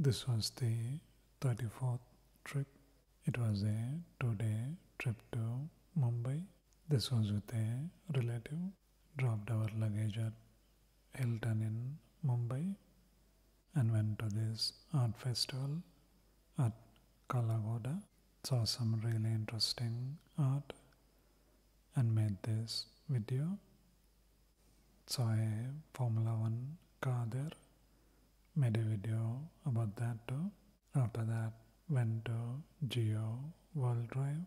This was the 34th trip. It was a two day trip to Mumbai. This was with a relative. Dropped our luggage at Hilton in Mumbai and went to this art festival at Kala Ghoda. Saw some really interesting art and made this video. Saw a Formula One car there. Made a video about that too. After that, went to Jio World Drive.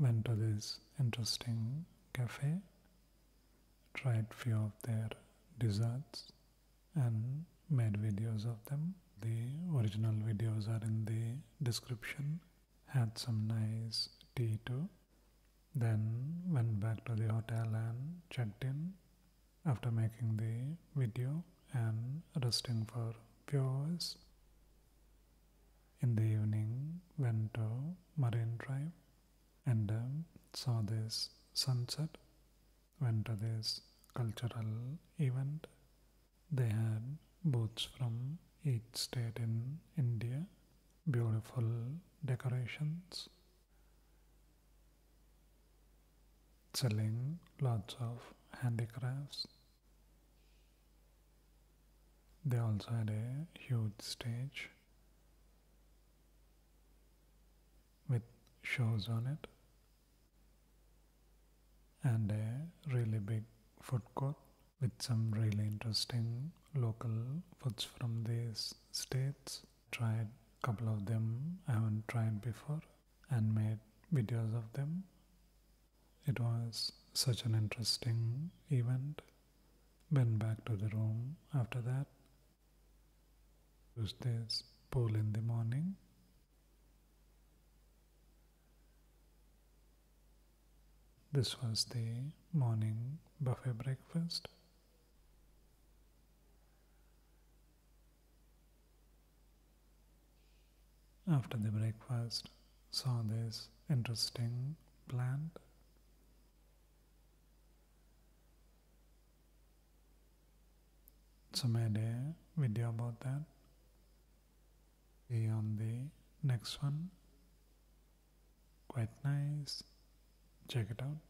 Went to this interesting cafe. Tried few of their desserts and made videos of them. The original videos are in the description. Had some nice tea too. Then went back to the hotel and checked in after making the video and resting for few hours. In the evening, went to Marine Drive and um, saw this sunset. Went to this cultural event. They had booths from each state in India, beautiful decorations, selling lots of handicrafts. They also had a huge stage with shows on it and a really big food court with some really interesting local foods from these states. Tried a couple of them I haven't tried before and made videos of them. It was such an interesting event. Went back to the room after that. This pool in the morning. This was the morning buffet breakfast. After the breakfast, saw this interesting plant. So made a video about that. See on the next one. Quite nice. Check it out.